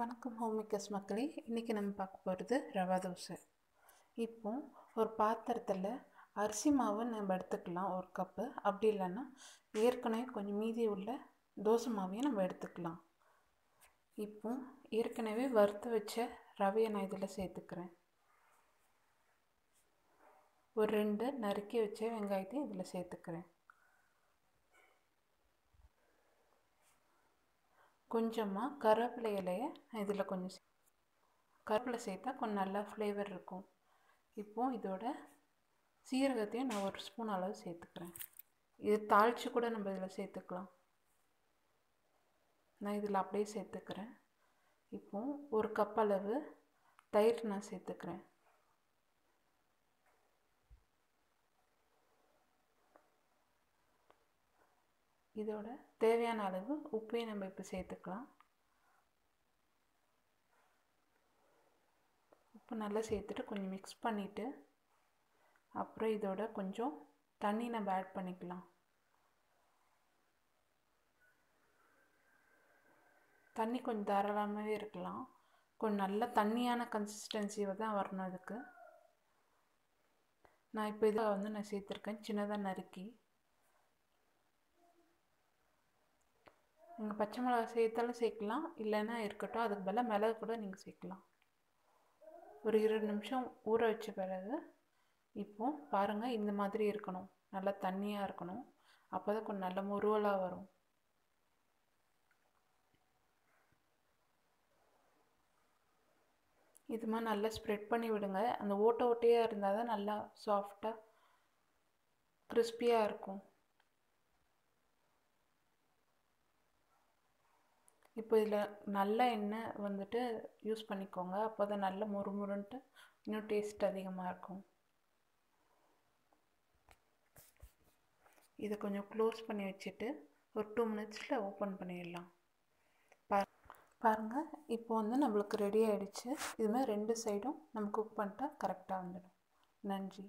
வணக்கம் ஹோமிக்கஸ் மக்களே. இன்றைக்கி நம்ம பார்க்க போகிறது ரவா தோசை. இப்போ ஒரு பாத்திரத்தில் அரிசி மாவு நம்ம எடுத்துக்கலாம் ஒரு கப்பு அப்படி இல்லைன்னா ஏற்கனவே கொஞ்சம் மீதி உள்ள தோசை மாவையும் நம்ம எடுத்துக்கலாம். இப்போ ஏற்கனவே வறுத்து வச்ச ரவையை நான் இதில் சேர்த்துக்கிறேன். ஒரு ரெண்டு நறுக்கி வச்ச வெங்காயத்தையும் இதில் சேர்த்துக்கிறேன். கொஞ்சமாக கருவேப்பிலை இலையை இதில் கொஞ்சம் கருவேப்பிலை சேர்த்தா கொஞ்சம் நல்லா ஃப்ளேவர் இருக்கும். இப்போது இதோட சீரகத்தையும் நான் ஒரு ஸ்பூன் அளவு சேர்த்துக்கிறேன். இது தாளித்து கூட நம்ம இதில் சேர்த்துக்கலாம். நான் இதில் அப்படியே சேர்த்துக்கிறேன். இப்போது ஒரு கப் அளவு தயிர் நான் சேர்த்துக்கிறேன். இதோட தேவையான அளவு உப்பையும் நம்ம இப்போ சேர்த்துக்கலாம். உப்பு நல்லா சேர்த்துட்டு கொஞ்சம் மிக்ஸ் பண்ணிவிட்டு அப்புறம் இதோட கொஞ்சம் தண்ணி நம்ம ஆட் பண்ணிக்கலாம். தண்ணி கொஞ்சம் தாராளமாகவே இருக்கலாம். கொஞ்சம் நல்ல தண்ணியான கன்சிஸ்டன்சியை தான் வரணும் அதுக்கு. நான் இப்போ இதை வந்து நான் சேர்த்துருக்கேன். சின்னதாக நறுக்கி. நீங்கள் பச்சை மிளகா சேர்த்தாலும் சேர்க்கலாம். இல்லைன்னா இருக்கட்டும். அதுக்கு பதிலாக மிளகு கூட நீங்கள் சேர்க்கலாம். ஒரு இருபது நிமிஷம் ஊற வச்ச பிறகு இப்போது பாருங்கள் இந்த மாதிரி இருக்கணும். நல்லா தண்ணியாக இருக்கணும். அப்போ தான் கொஞ்சம் நல்ல முருவலாக வரும். இது மாதிரி நல்லா ஸ்ப்ரெட் பண்ணி விடுங்க. அந்த ஓட்டை ஓட்டையாக இருந்தால் தான் நல்லா சாஃப்டாக கிறிஸ்பியாக இருக்கும். இப்போ இதில் நல்ல எண்ணெய் வந்துட்டு யூஸ் பண்ணிக்கோங்க. அப்போ தான் நல்ல முறுமுறுன்ட்டு இன்னும் டேஸ்ட் அதிகமாக இருக்கும். இதை கொஞ்சம் க்ளோஸ் பண்ணி வச்சுட்டு ஒரு டூ மினிட்ஸில் ஓப்பன் பண்ணிடலாம். பா பாருங்கள் இப்போ வந்து நம்மளுக்கு ரெடி ஆகிடுச்சு இதுமாதிரி ரெண்டு சைடும் நம்ம குக் பண்ணிட்டா கரெக்டாக வந்துடும். நன்றி.